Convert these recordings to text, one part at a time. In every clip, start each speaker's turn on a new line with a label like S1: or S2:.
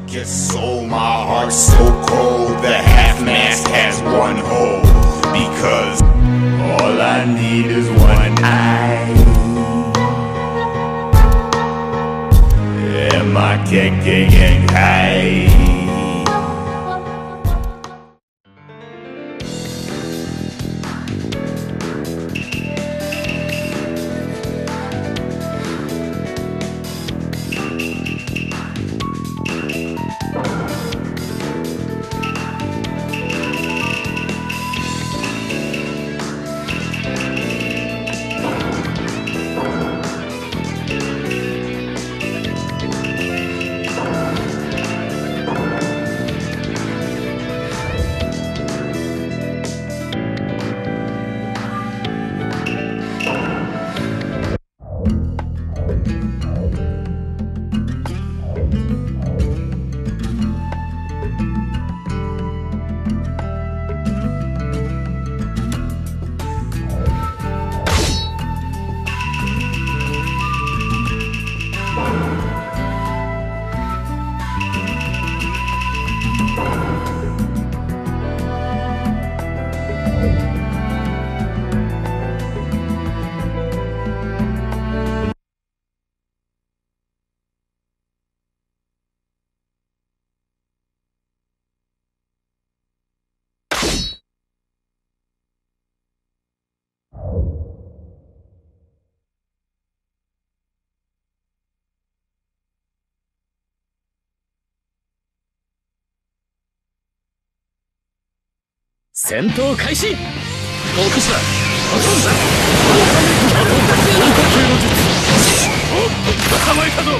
S1: darkest soul, my heart so cold. The half mask has one hole. Because all I need is one eye. And my kicking high.
S2: 戦闘開始。僕じゃ捕まえたぞ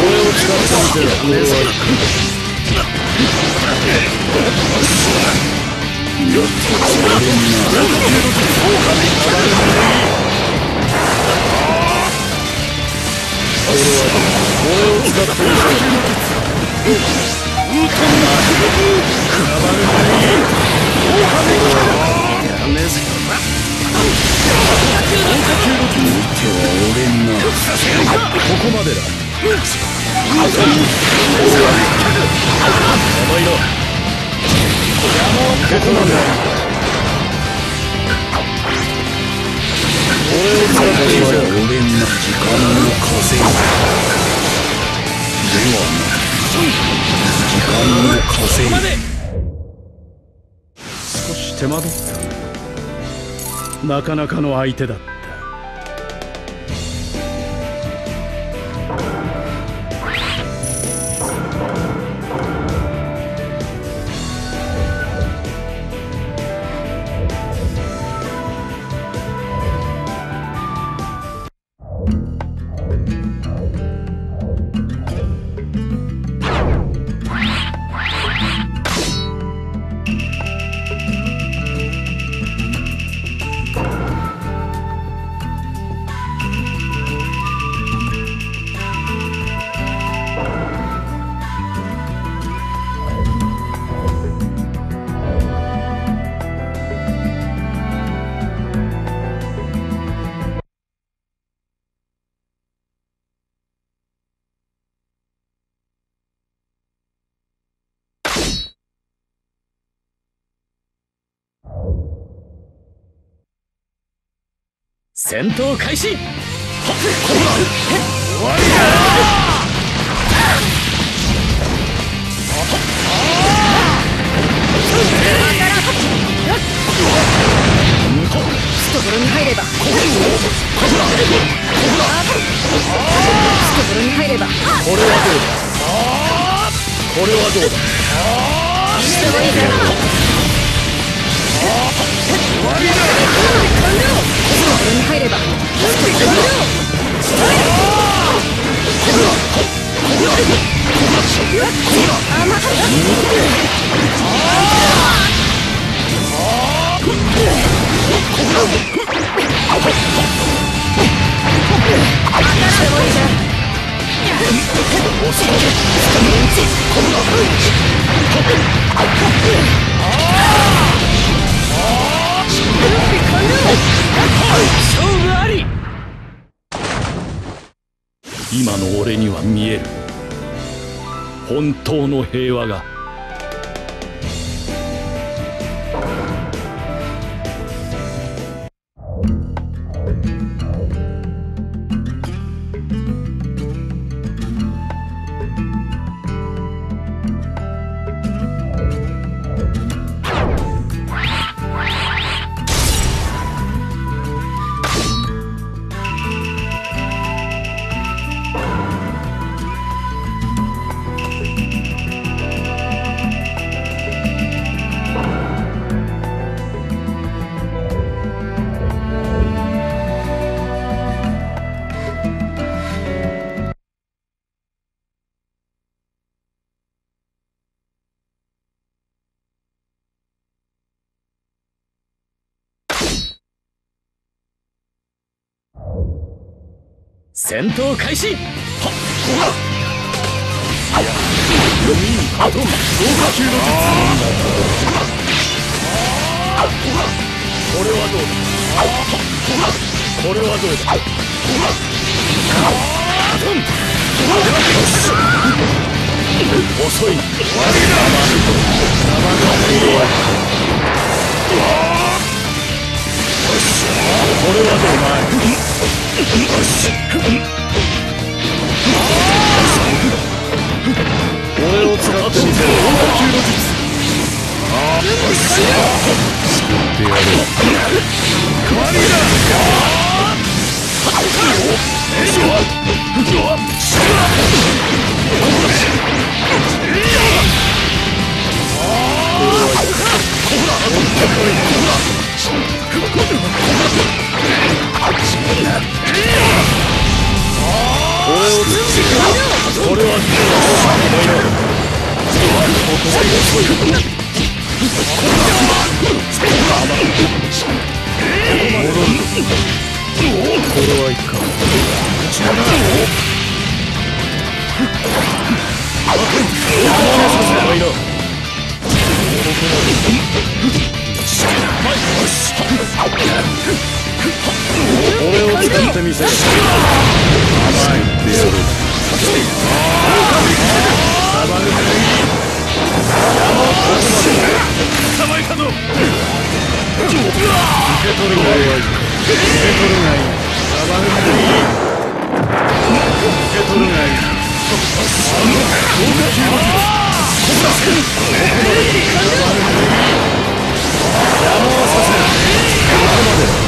S2: 俺を使ってみてろやっと俺を使ってみてろここまでだ甘いな。ここまで俺を使っている俺の時間を稼ぐ。ではな時間を稼い少し手間取った。なかなかの相手だ。戦闘開始。終わりだ
S3: 懐に入れば。懐に入れば
S2: これはどうだ？これはどうだ？
S3: こに入れば
S2: 勝負あ今の俺には見える。本当の平和が戦闘開始。はっほらアトム消火球の術これはどうだこれはどうだアトム遅いなこれはどうだ？ってやろうマリだ俺を使ってこれはこれはいかん俺を使ってみせる甘いでやろ邪魔をさせるここまで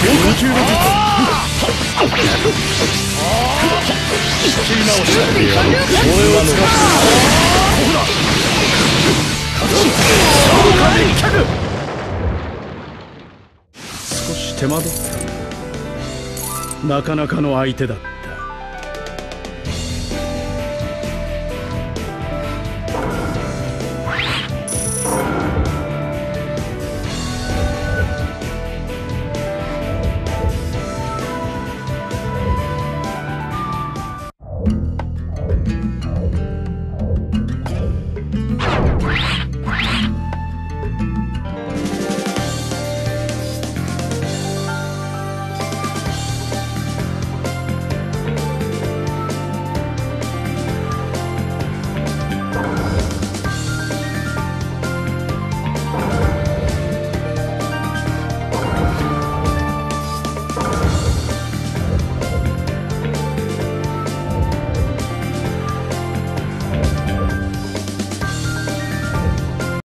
S2: 少し手間取ったな。かなかの相手だった。